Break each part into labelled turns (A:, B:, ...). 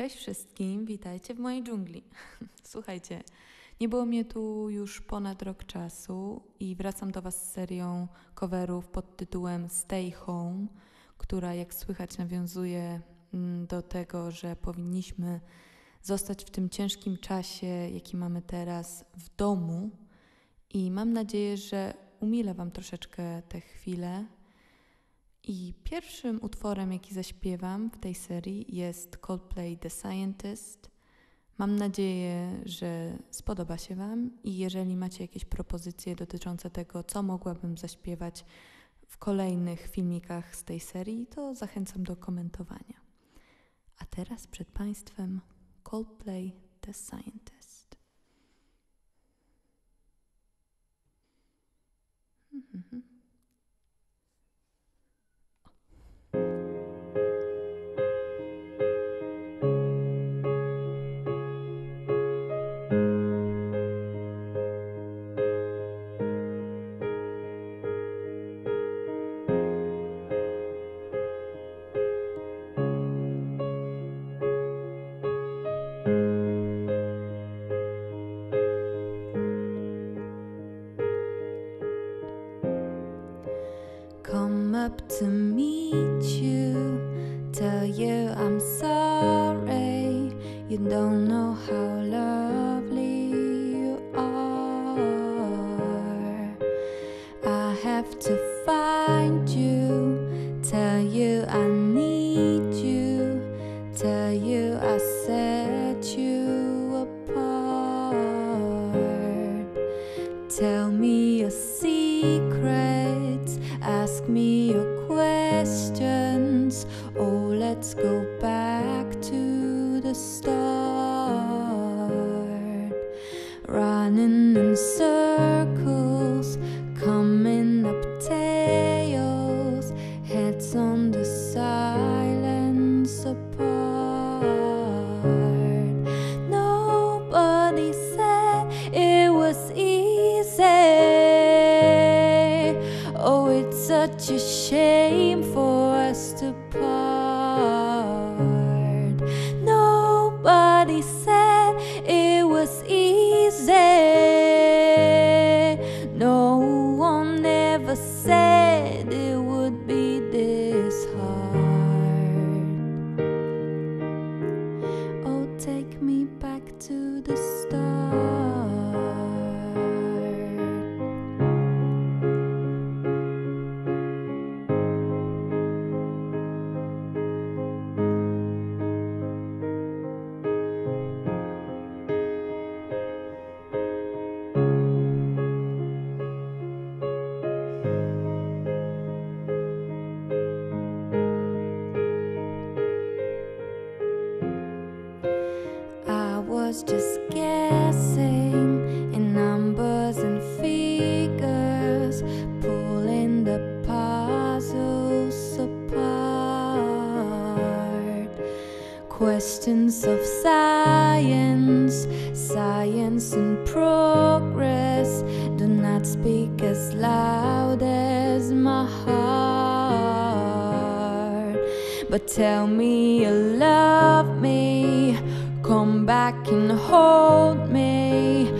A: Cześć wszystkim, witajcie w mojej dżungli. Słuchajcie, nie było mnie tu już ponad rok czasu i wracam do Was z serią coverów pod tytułem Stay Home, która jak słychać nawiązuje mm, do tego, że powinniśmy zostać w tym ciężkim czasie, jaki mamy teraz, w domu. I mam nadzieję, że umilę Wam troszeczkę te chwile. I pierwszym utworem, jaki zaśpiewam w tej serii jest Coldplay The Scientist. Mam nadzieję, że spodoba się Wam i jeżeli macie jakieś propozycje dotyczące tego, co mogłabym zaśpiewać w kolejnych filmikach z tej serii, to zachęcam do komentowania. A teraz przed Państwem Coldplay The Scientist. Up to meet you, tell you I'm sorry. You don't know how lovely circles, coming up tails, heads on the silence apart. Nobody said it was easy. Oh, it's such a shame was just guessing in numbers and figures, pulling the puzzles apart. Questions of science, science and progress do not speak as loud as my heart. But tell me you love me. Come back and hold me.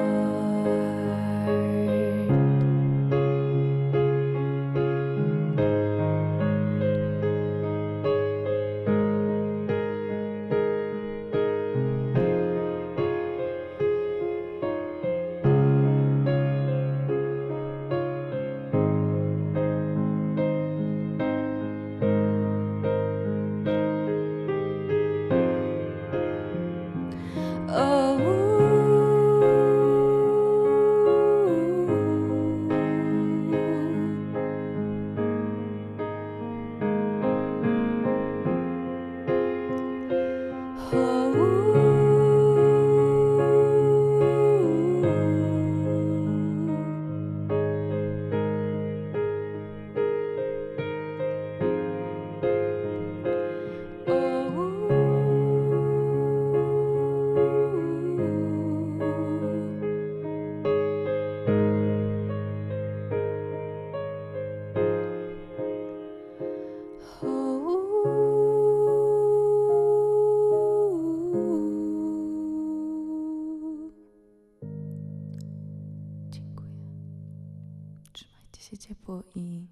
A: Się ciepło i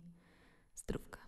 A: zdrówka.